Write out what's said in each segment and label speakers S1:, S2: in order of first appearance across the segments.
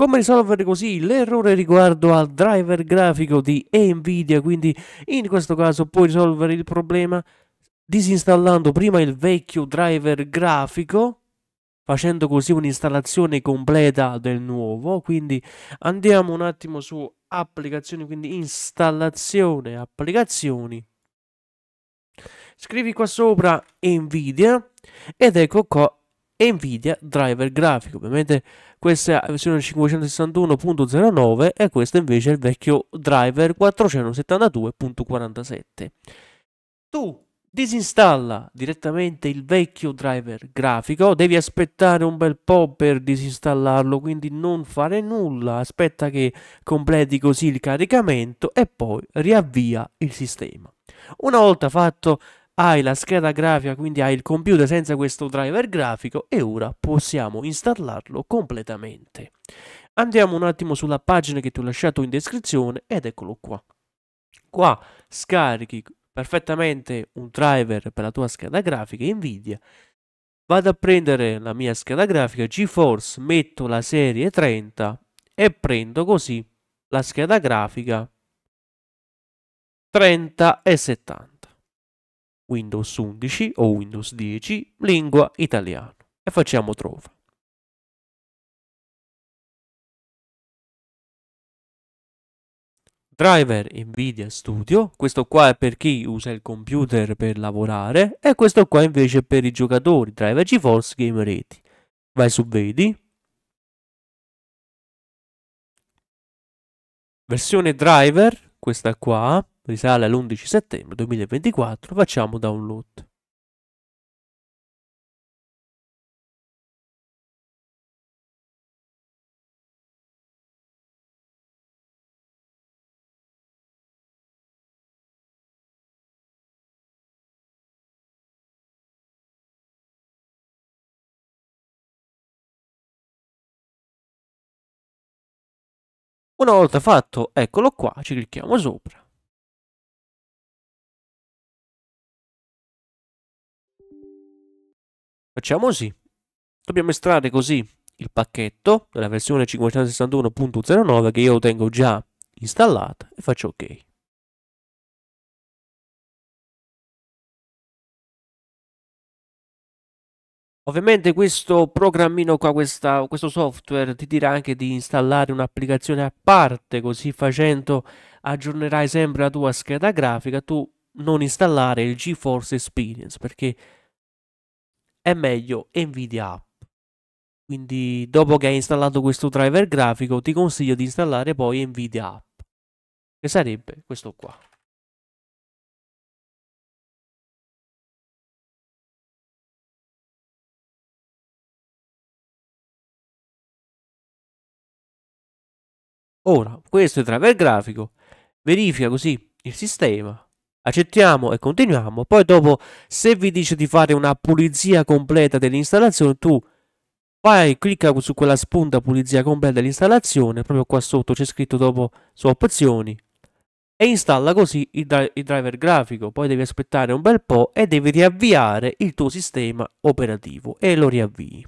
S1: Come risolvere così l'errore riguardo al driver grafico di Nvidia? Quindi in questo caso puoi risolvere il problema disinstallando prima il vecchio driver grafico facendo così un'installazione completa del nuovo quindi andiamo un attimo su applicazioni quindi installazione applicazioni scrivi qua sopra nvidia ed ecco qua nvidia driver grafico. Ovviamente questa è la versione 561.09 e questo invece è il vecchio driver 472.47 tu disinstalla direttamente il vecchio driver grafico devi aspettare un bel po' per disinstallarlo quindi non fare nulla aspetta che completi così il caricamento e poi riavvia il sistema. Una volta fatto hai la scheda grafica quindi hai il computer senza questo driver grafico e ora possiamo installarlo completamente. Andiamo un attimo sulla pagina che ti ho lasciato in descrizione ed eccolo qua. Qua scarichi perfettamente un driver per la tua scheda grafica Nvidia, vado a prendere la mia scheda grafica GeForce, metto la serie 30 e prendo così la scheda grafica 30 e 70 Windows 11 o Windows 10 lingua italiano e facciamo trova driver Nvidia Studio, questo qua è per chi usa il computer per lavorare e questo qua invece è per i giocatori, driver GeForce Game Ready. Vai su Vedi. Versione driver, questa qua, risale all'11 settembre 2024, facciamo download. Una volta fatto, eccolo qua, ci clicchiamo sopra. Facciamo così. Dobbiamo estrarre così il pacchetto della versione 561.09 che io tengo già installata e faccio ok. Ovviamente questo programmino qua, questa, questo software ti dirà anche di installare un'applicazione a parte, così facendo aggiornerai sempre la tua scheda grafica, tu non installare il GeForce Experience perché è meglio Nvidia App. Quindi dopo che hai installato questo driver grafico ti consiglio di installare poi Nvidia App, che sarebbe questo qua. Ora, questo è il driver grafico, verifica così il sistema, accettiamo e continuiamo, poi dopo se vi dice di fare una pulizia completa dell'installazione, tu vai, clicca su quella spunta pulizia completa dell'installazione, proprio qua sotto c'è scritto dopo su opzioni, e installa così il, dri il driver grafico, poi devi aspettare un bel po' e devi riavviare il tuo sistema operativo e lo riavvii.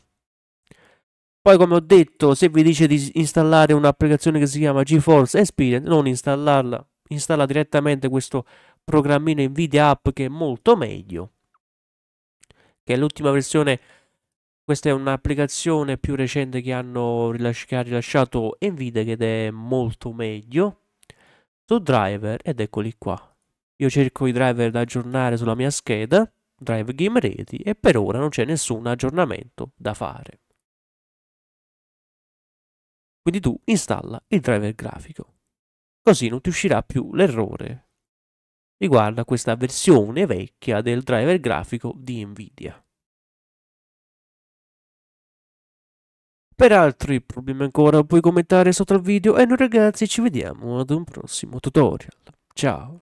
S1: Poi come ho detto, se vi dice di installare un'applicazione che si chiama GeForce Experience, non installarla, installa direttamente questo programmino Nvidia App che è molto meglio. Che è l'ultima versione, questa è un'applicazione più recente che, hanno rilasci che ha rilasciato Nvidia ed è molto meglio. Su driver ed eccoli qua. Io cerco i driver da aggiornare sulla mia scheda, Drive Game Ready e per ora non c'è nessun aggiornamento da fare. Quindi tu installa il driver grafico. Così non ti uscirà più l'errore riguardo a questa versione vecchia del driver grafico di Nvidia. Per altri problemi ancora puoi commentare sotto il video e noi ragazzi ci vediamo ad un prossimo tutorial. Ciao!